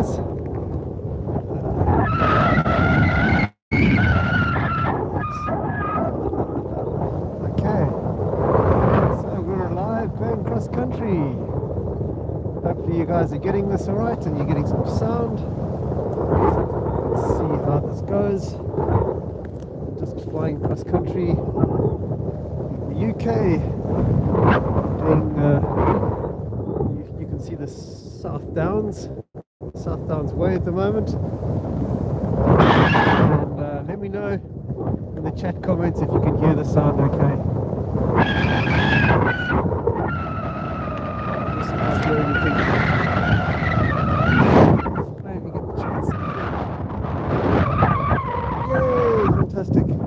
guys. Okay, so we're live going cross country. Hopefully, you guys are getting this alright and you're getting some sound. Let's see how this goes. Just flying cross country in the UK. Doing, uh, you, you can see the South Downs, South Downs Way at the moment. And uh, let me know in the chat comments if you can hear the sound okay.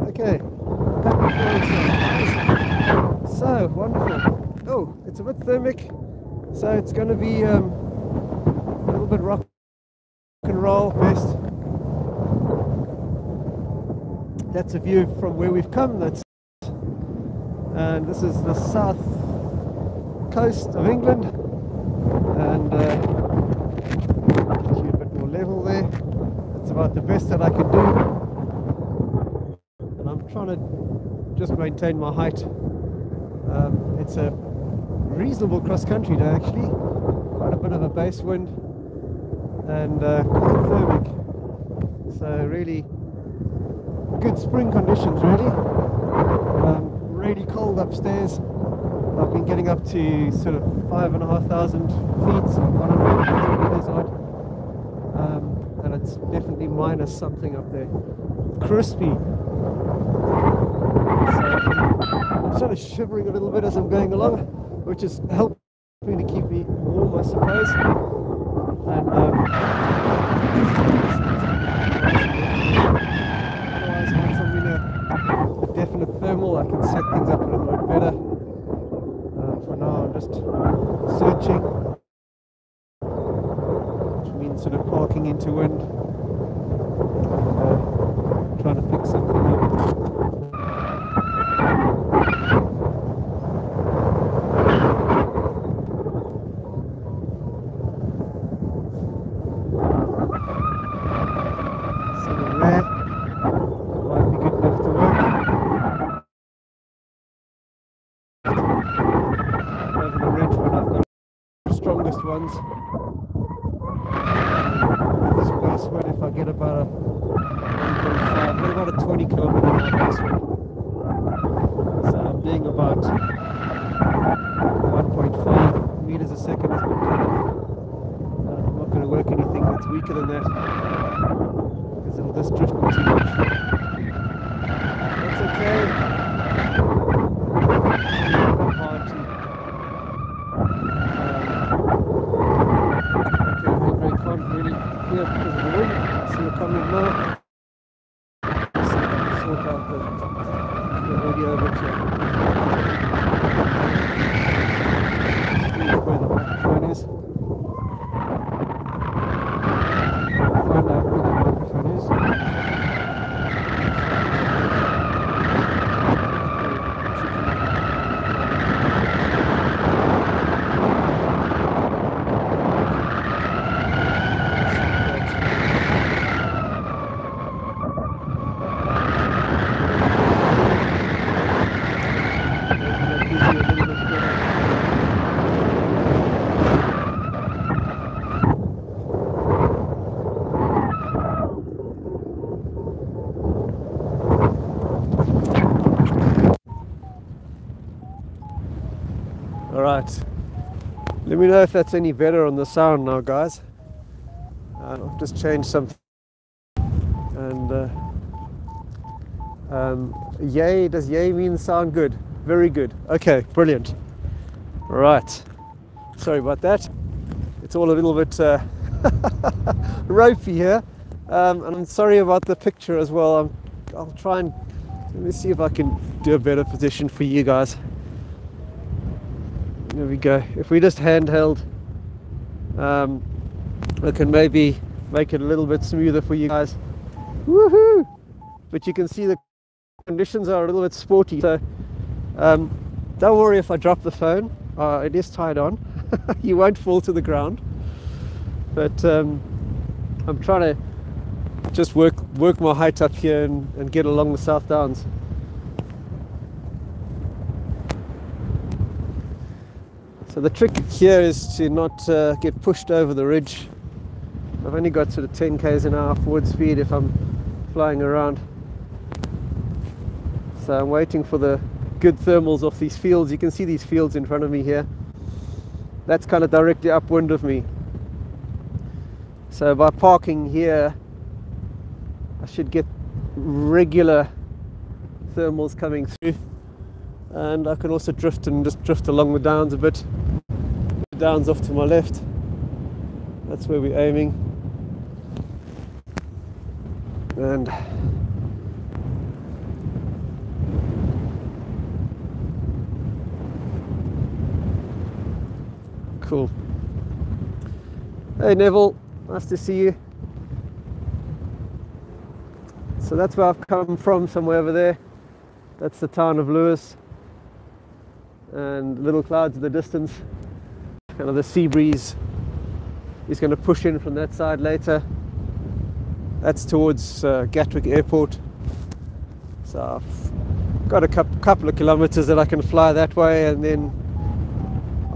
Okay. So wonderful. Oh, it's a bit thermic, so it's going to be um, a little bit rock and roll best. A view from where we've come. That's and this is the south coast of England, and uh, a bit more level there. That's about the best that I can do, and I'm trying to just maintain my height. Um, it's a reasonable cross country day actually, quite a bit of a base wind, and uh, quite thermic. So really good spring conditions really. Um, really cold upstairs. I've been getting up to sort of five and a half thousand feet, so 150 meters odd. Um, and it's definitely minus something up there. Crispy. So I'm sort of shivering a little bit as I'm going along, which is helping to keep me warm, I suppose. And um, otherwise, once I'm in a, a thermal, I can set things up a little bit better. Uh, for now, I'm just searching, which means sort of parking into wind, uh, trying to pick something up might be good enough to work. Over the ridge when I've got ones. This base wind, if I get about a 1.5, get about a 20 kilometer hour base wind. So I'm doing about 1.5 meters a second is my. Uh, I'm not going to work anything that's weaker than that because it'll just drift me too much. That's okay. A bit hard to. Um, okay, I can't really hear because of the wind. I see it coming now. Let's see if I can sort out the, the audio a bit here. See where the microphone is. Find out where the microphone is. Maybe that gives you a little bit better. All right. Let me know if that's any better on the sound now, guys. Uh, I've just changed something. And uh, um, yay, does yay mean sound good? Very good. Okay, brilliant. Right. Sorry about that. It's all a little bit uh, ropey here. Um, and I'm sorry about the picture as well. I'm, I'll try and let me see if I can do a better position for you guys. There we go. If we just handheld, um, I can maybe make it a little bit smoother for you guys. Woohoo! But you can see the conditions are a little bit sporty. So um, don't worry if I drop the phone. Uh, it is tied on. you won't fall to the ground. But um, I'm trying to just work work my height up here and, and get along the South Downs. So the trick here is to not uh, get pushed over the ridge. I've only got sort of 10 k's an hour forward speed if I'm flying around. So I'm waiting for the good thermals off these fields. You can see these fields in front of me here. That's kind of directly upwind of me. So by parking here, I should get regular thermals coming through. And I can also drift and just drift along the downs a bit. Downs off to my left. That's where we're aiming. And cool. Hey Neville, nice to see you. So that's where I've come from, somewhere over there. That's the town of Lewes. And little clouds in the distance. Kind of the sea breeze is going to push in from that side later. That's towards uh, Gatwick Airport. So I've got a couple of kilometers that I can fly that way and then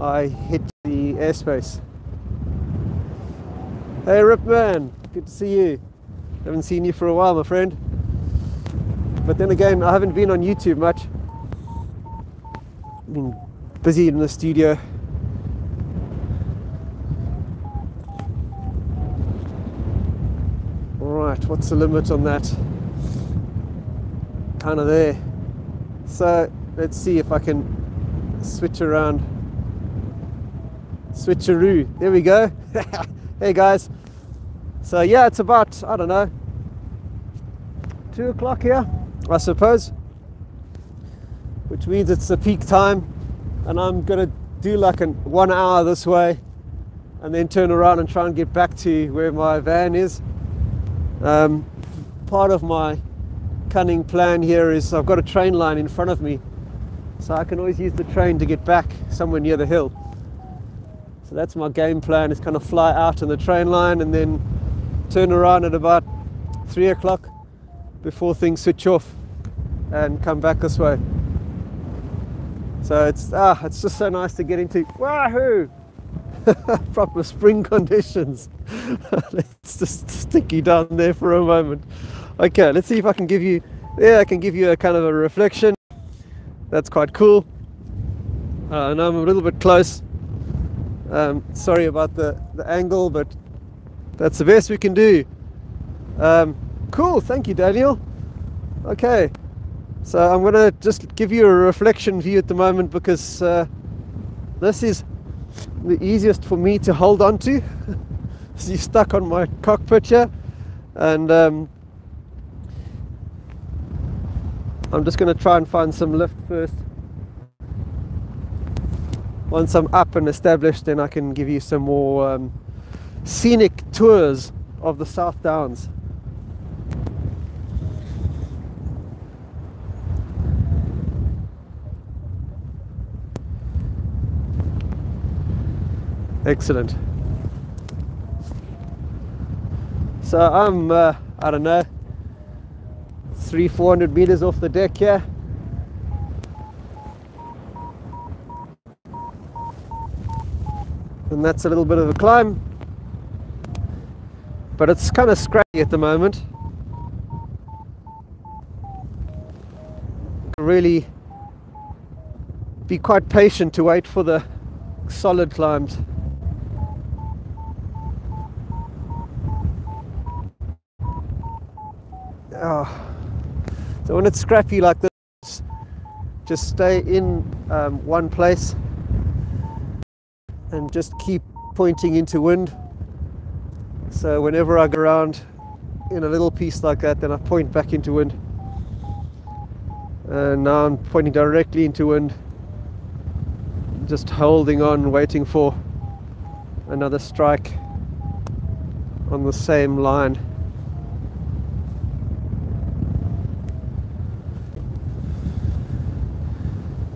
I hit the airspace. Hey Ripman, good to see you. Haven't seen you for a while, my friend. But then again, I haven't been on YouTube much. Been busy in the studio. Alright, what's the limit on that? Kind of there. So let's see if I can switch around switcheroo. There we go. hey guys. So yeah, it's about, I don't know, two o'clock here, I suppose. Which means it's the peak time and I'm gonna do like an one hour this way and then turn around and try and get back to where my van is. Um, part of my cunning plan here is I've got a train line in front of me so I can always use the train to get back somewhere near the hill. So that's my game plan is kind of fly out on the train line and then turn around at about three o'clock before things switch off and come back this way. So it's ah, it's just so nice to get into wahoo proper spring conditions. let's just stick you down there for a moment. Okay, let's see if I can give you yeah, I can give you a kind of a reflection. That's quite cool. Uh, and I'm a little bit close um, sorry about the, the angle, but that's the best we can do. Um, cool, thank you, Daniel. Okay, so I'm going to just give you a reflection view at the moment because uh, this is the easiest for me to hold on to. so you're stuck on my cockpit here, and um, I'm just going to try and find some lift first once I'm up and established, then I can give you some more um, scenic tours of the South Downs. Excellent. So I'm, uh, I don't know, three, four hundred meters off the deck here. and that's a little bit of a climb but it's kind of scratchy at the moment really be quite patient to wait for the solid climbs oh. so when it's scrappy like this just stay in um, one place and just keep pointing into wind. So whenever I go around in a little piece like that, then I point back into wind. And now I'm pointing directly into wind, just holding on, waiting for another strike on the same line.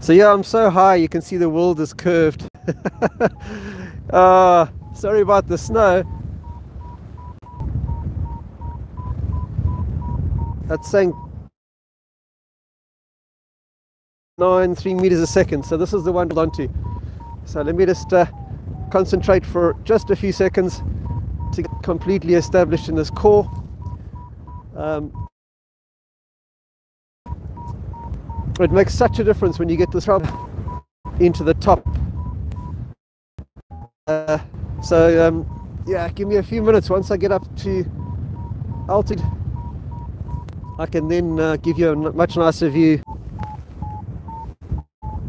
So yeah, I'm so high, you can see the world is curved. uh, sorry about the snow. That's saying nine, three meters a second. So this is the one to onto. So let me just uh, concentrate for just a few seconds to get completely established in this core. Um, it makes such a difference when you get this rub into the top. Uh, so um, yeah, give me a few minutes. Once I get up to altitude, I can then uh, give you a much nicer view.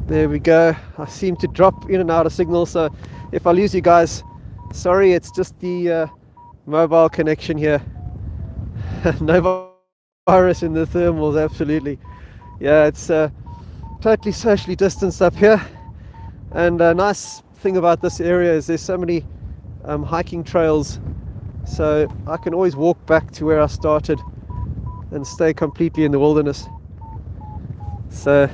There we go. I seem to drop in and out of signal, so if I lose you guys, sorry. It's just the uh, mobile connection here. no virus in the thermals, absolutely. Yeah, it's uh, totally socially distanced up here. And a nice thing about this area is there's so many um, hiking trails, so I can always walk back to where I started and stay completely in the wilderness. So,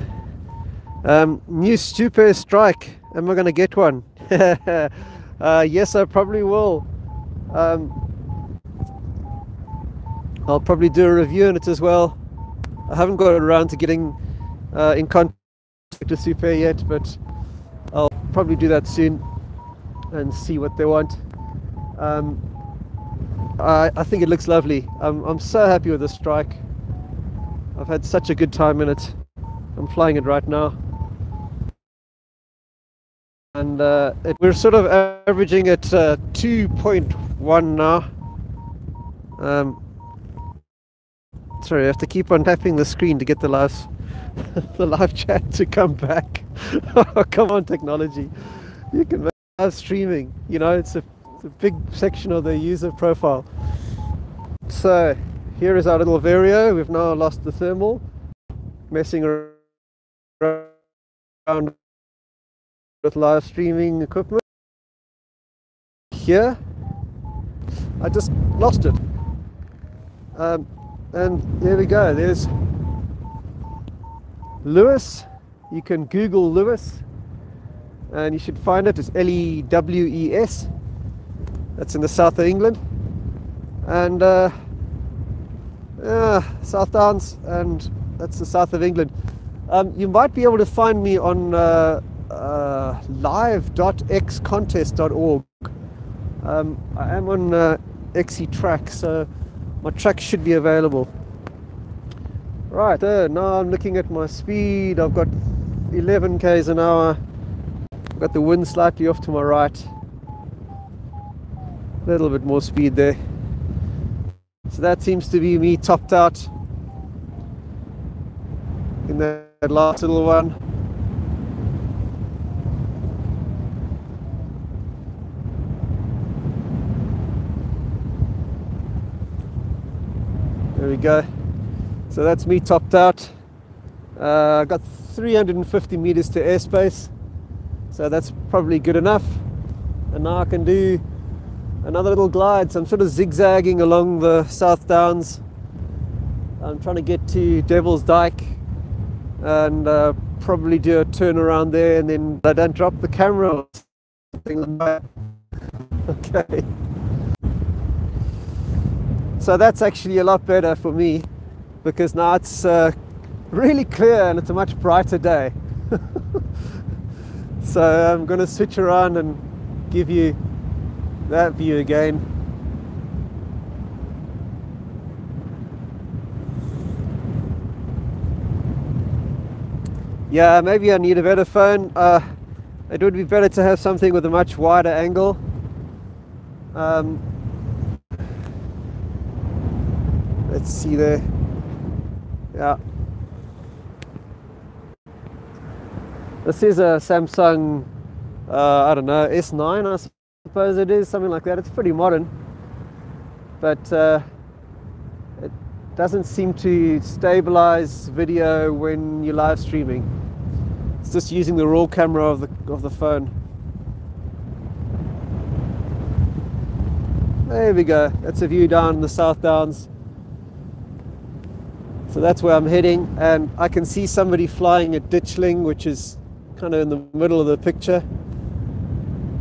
um, new Stupe strike. Am I going to get one? uh, yes, I probably will. Um, I'll probably do a review on it as well. I haven't got around to getting uh, in contact with Supair yet, but I'll probably do that soon and see what they want. Um, I, I, think it looks lovely. I'm, I'm so happy with the strike. I've had such a good time in it. I'm flying it right now. And uh, it, we're sort of averaging at uh, 2.1 now. Um, Sorry, I have to keep on tapping the screen to get the live the live chat to come back. oh, come on, technology! You can make live streaming. You know, it's a, it's a big section of the user profile. So here is our little Vario. We've now lost the thermal. Messing around with live streaming equipment. Here, I just lost it. Um, and there we go there's Lewes. you can google Lewes and you should find it. It's L-E-W-E-S that's in the south of England. And uh, uh, South Downs and that's the south of England. Um, you might be able to find me on uh, uh, live.xcontest.org um, I am on uh, XCTrack so my track should be available. Right there now I'm looking at my speed. I've got 11 k's an hour. I've got the wind slightly off to my right. A little bit more speed there. So that seems to be me topped out in that last little one we go. So that's me topped out. Uh, got 350 meters to airspace. So that's probably good enough. And now I can do another little glide. So I'm sort of zigzagging along the South Downs. I'm trying to get to Devil's Dyke and uh, probably do a turn around there and then I don't drop the camera or something like that. Okay. So that's actually a lot better for me because now it's uh, really clear and it's a much brighter day. so I'm going to switch around and give you that view again. Yeah, maybe I need a better phone. Uh, it would be better to have something with a much wider angle. Um, let's see there. Yeah. This is a Samsung uh, I don't know S9 I suppose it is something like that. It's pretty modern but uh, it doesn't seem to stabilize video when you're live streaming. It's just using the raw camera of the of the phone. There we go. That's a view down the South Downs so that's where I'm heading, and I can see somebody flying a Ditchling, which is kind of in the middle of the picture.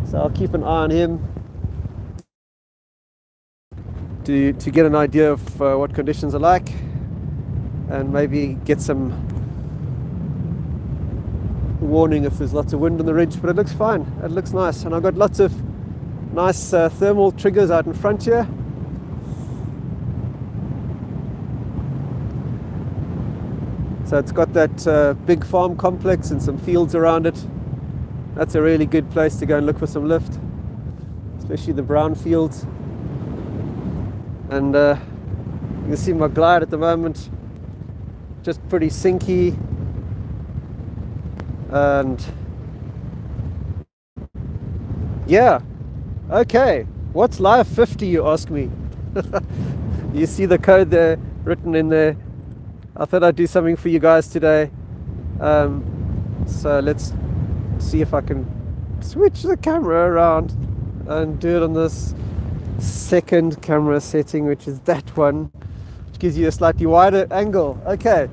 So I'll keep an eye on him to, to get an idea of uh, what conditions are like. and maybe get some warning if there's lots of wind on the ridge, but it looks fine. It looks nice, and I've got lots of nice uh, thermal triggers out in front here. So it's got that uh, big farm complex and some fields around it. That's a really good place to go and look for some lift, especially the brown fields. And uh, you can see my glide at the moment, just pretty sinky. And yeah, okay. What's live 50, you ask me? you see the code there written in there I thought I'd do something for you guys today. Um, so let's see if I can switch the camera around and do it on this second camera setting, which is that one, which gives you a slightly wider angle. Okay,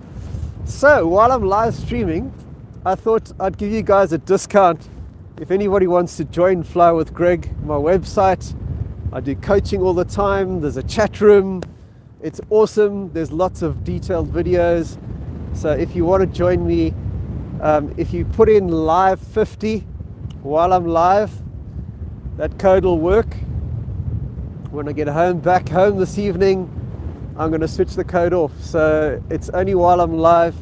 so while I'm live streaming, I thought I'd give you guys a discount if anybody wants to join Fly with Greg, my website. I do coaching all the time, there's a chat room it's awesome. There's lots of detailed videos. So if you want to join me, um, if you put in live 50 while I'm live, that code will work. When I get home, back home this evening, I'm going to switch the code off. So it's only while I'm live.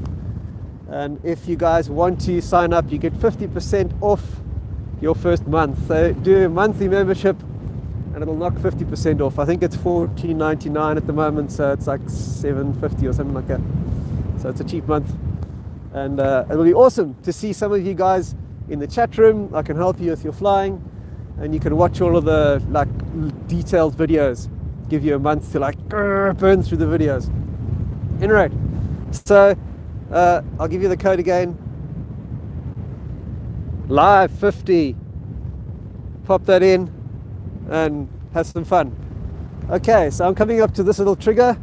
And if you guys want to sign up, you get 50% off your first month. So do a monthly membership and it'll knock 50% off. I think it's 14.99 at the moment, so it's like 7.50 or something like that. So it's a cheap month, and uh, it'll be awesome to see some of you guys in the chat room. I can help you with your flying, and you can watch all of the like detailed videos. Give you a month to like burn through the videos. Anyway, so uh, I'll give you the code again. Live 50. Pop that in and have some fun. Okay, so I'm coming up to this little trigger.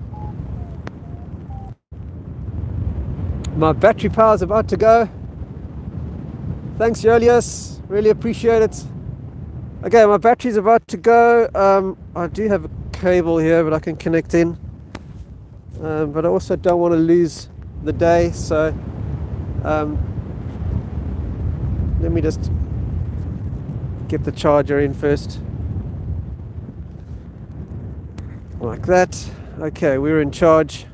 My battery power is about to go. Thanks, Julius. Really appreciate it. Okay, my battery's about to go. Um, I do have a cable here, but I can connect in. Um, but I also don't want to lose the day, so um, let me just get the charger in first. Like that. Okay, we're in charge.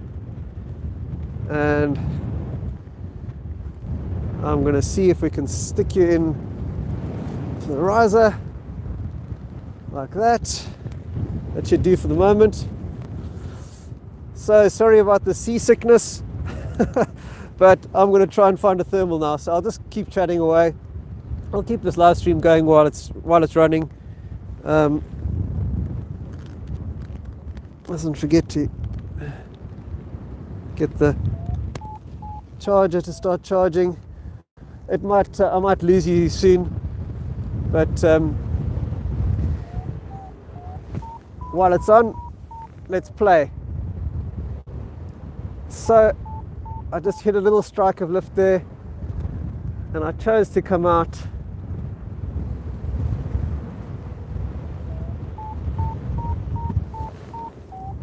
And I'm going to see if we can stick you in to the riser like that. That should do for the moment. So sorry about the seasickness, but I'm going to try and find a thermal now. So I'll just keep chatting away. I'll keep this live stream going while it's while it's running. Um, mustn't forget to get the charger to start charging. It might uh, I might lose you soon, but um, while it's on, let's play. So I just hit a little strike of lift there, and I chose to come out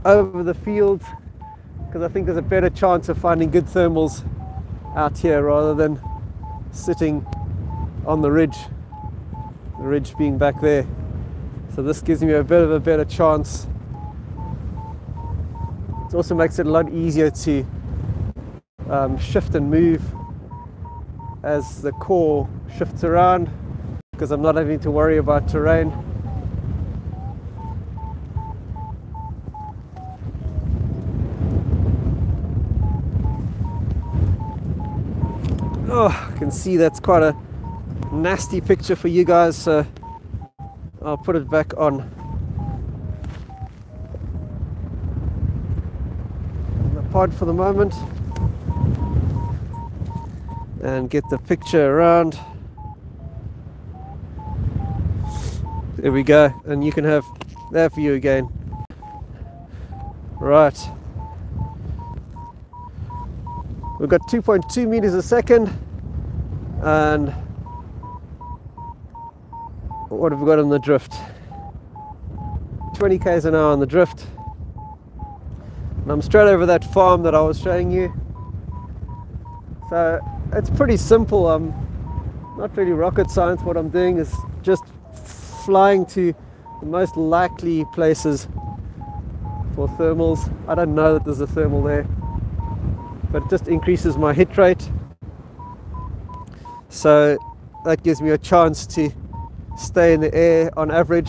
over the fields because I think there's a better chance of finding good thermals out here rather than sitting on the ridge, the ridge being back there. So this gives me a bit of a better chance. It also makes it a lot easier to um, shift and move as the core shifts around because I'm not having to worry about terrain. Oh, I can see that's quite a nasty picture for you guys, so I'll put it back on. The pod for the moment and get the picture around. There we go, and you can have that for you again. Right. We've got 2.2 meters a second and what have we got on the drift 20 k's an hour on the drift and I'm straight over that farm that I was showing you So it's pretty simple. I'm not really rocket science. What I'm doing is just flying to the most likely places for thermals. I don't know that there's a thermal there, but it just increases my hit rate. So that gives me a chance to stay in the air on average